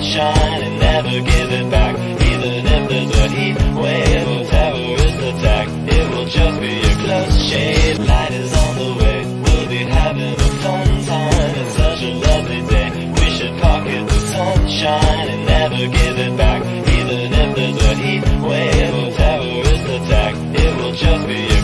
Shine and never give it back. Even if there's a heat wave or terrorist attack, it will just be a close shave. Light is on the way, we'll be having a fun time. It's such a lovely day, we should pocket the sunshine and never give it back. Even if there's a heat wave or terrorist attack, it will just be a.